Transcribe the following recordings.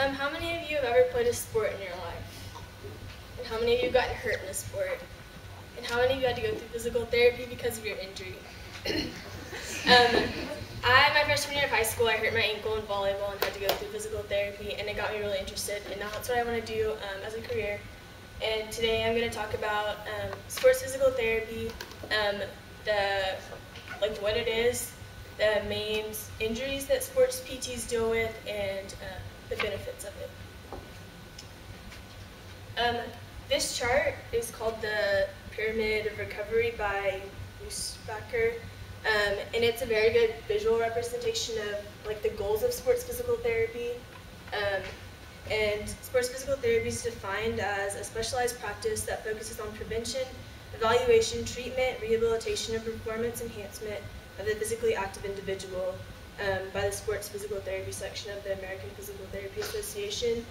Um, how many of you have ever played a sport in your life? And how many of you have gotten hurt in a sport? And how many of you had to go through physical therapy because of your injury? um, I, my freshman year of high school, I hurt my ankle in volleyball and had to go through physical therapy, and it got me really interested. And now that's what I want to do um, as a career. And today I'm going to talk about um, sports physical therapy, um, the like what it is, the main injuries that sports PTs deal with, and uh, the benefits of it. Um, this chart is called the Pyramid of Recovery by Buchsbacher, um, and it's a very good visual representation of like the goals of sports physical therapy. Um, and sports physical therapy is defined as a specialized practice that focuses on prevention, evaluation, treatment, rehabilitation, and performance enhancement of the physically active individual um, by the Sports Physical Therapy section of the American Physical Therapy Association.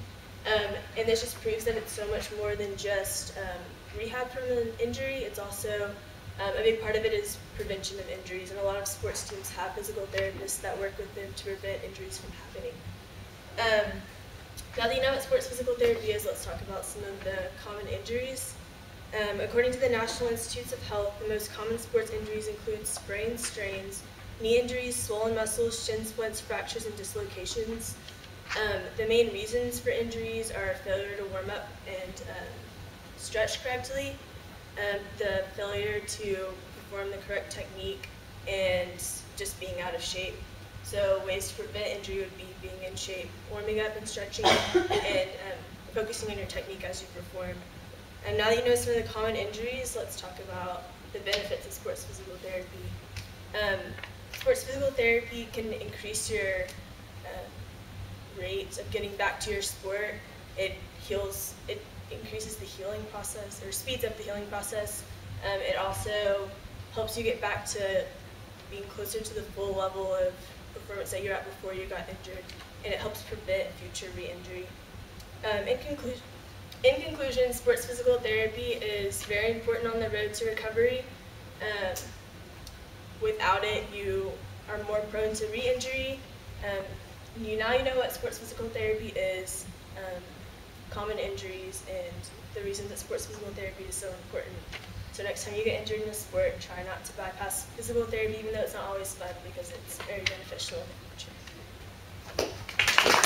Um, and this just proves that it's so much more than just um, rehab from an injury. It's also um, a big part of it is prevention of injuries, and a lot of sports teams have physical therapists that work with them to prevent injuries from happening. Um, now that you know what sports physical therapy is, let's talk about some of the common injuries. Um, according to the National Institutes of Health, the most common sports injuries include sprains, strains, knee injuries, swollen muscles, shin splints, fractures, and dislocations. Um, the main reasons for injuries are failure to warm up and um, stretch correctly, um, the failure to perform the correct technique, and just being out of shape. So ways to prevent injury would be being in shape, warming up and stretching, and um, focusing on your technique as you perform. And now that you know some of the common injuries, let's talk about the benefits of sports physical therapy. Um, sports physical therapy can increase your uh, rate of getting back to your sport. It heals, it increases the healing process, or speeds up the healing process. Um, it also helps you get back to being closer to the full level of performance that you're at before you got injured, and it helps prevent future re-injury. Um, in conclusion, in conclusion, sports physical therapy is very important on the road to recovery. Um, without it, you are more prone to re-injury. Um, you, now you know what sports physical therapy is, um, common injuries, and the reasons that sports physical therapy is so important. So next time you get injured in a sport, try not to bypass physical therapy, even though it's not always fun, because it's very beneficial in the future.